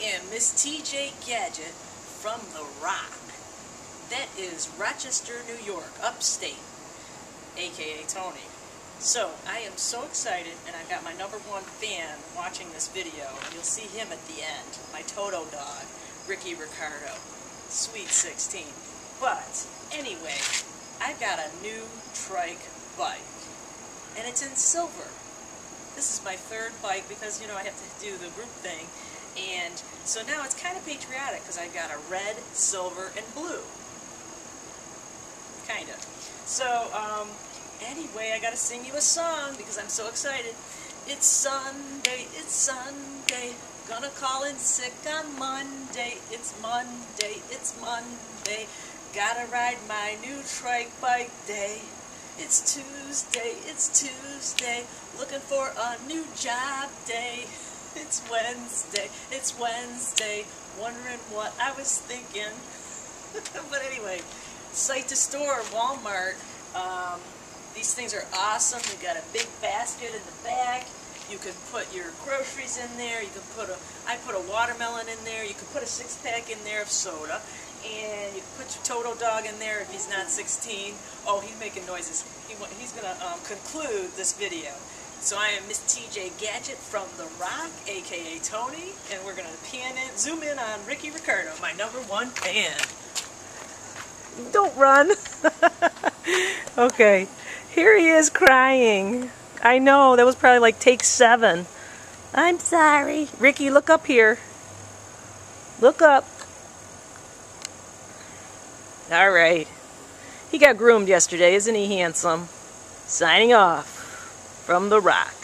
am Miss TJ Gadget from The Roc. That is Rochester, New York, upstate, aka Toni. So, I am so excited, and I've got my number one fan watching this video. You'll see him at the end, my Toto dog, Ricki Ricardo. Sweet 16. But, anyway, I've got a new trike bike, and it's in silver. This is my third bike because, you know, I have to do the group thing, and so now it's kind of patriotic because I've got a red, silver, and blue. Kind of. So, um, anyway, I gotta sing you a song because I'm so excited. It's Sunday, it's Sunday. Gonna call in sick on Monday. It's Monday, it's Monday. Gotta ride my new trike bike day. It's Tuesday, it's Tuesday. Looking for a new job day. It's Wednesday, it's Wednesday, wondering what I was thinking. but anyway, site to store, Walmart. Um, these things are awesome. You've got a big basket in the back. You can put your groceries in there. You can put a, I put a watermelon in there. You can put a six pack in there of soda. And you can put your Toto dog in there if he's not 16. Oh, he's making noises. He, he's going to um, conclude this video. So I am Miss TJ Gadget from The Roc, aka Toni, and we're gonna pan in, zoom in on Ricki Ricardo, my number one fan. Don't run. okay, here he is crying. I know, that was probably like take seven. I'm sorry. Ricki, look up here. Look up. All right. He got groomed yesterday, isn't he handsome? Signing off from The Roc.